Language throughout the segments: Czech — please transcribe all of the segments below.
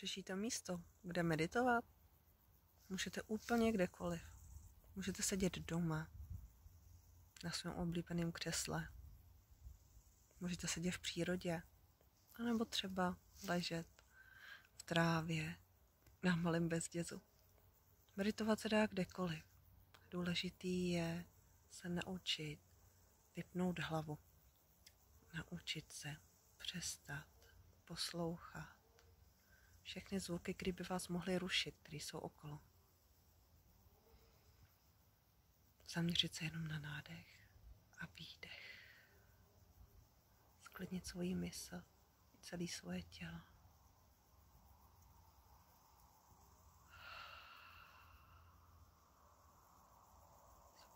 Řešíte místo, kde meditovat? Můžete úplně kdekoliv. Můžete sedět doma, na svém oblíbeném křesle. Můžete sedět v přírodě, anebo třeba ležet v trávě na malém bezdězu. Meditovat se dá kdekoliv. Důležitý je se naučit vypnout hlavu. Naučit se přestat poslouchat všechny zvuky, které by vás mohly rušit, které jsou okolo. Zaměřit se jenom na nádech a výdech. Sklidnit svoji mysl i celé svoje tělo.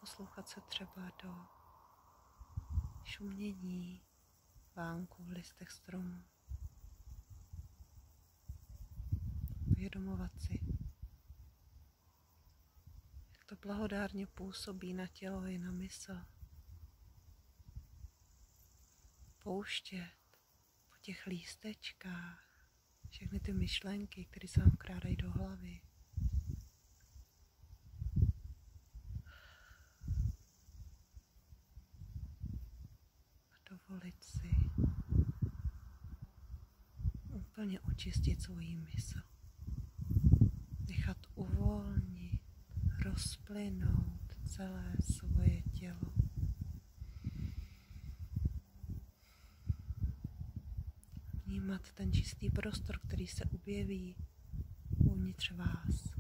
Poslouchat se třeba do šumění vánků v listech stromů. Uvědomovat si, jak to blahodárně působí na tělo i na mysl. Pouštět po těch lístečkách všechny ty myšlenky, které se vám vkrádají do hlavy. A dovolit si úplně očistit svoji mysl rozplynout celé svoje tělo. Vnímat ten čistý prostor, který se objeví uvnitř vás.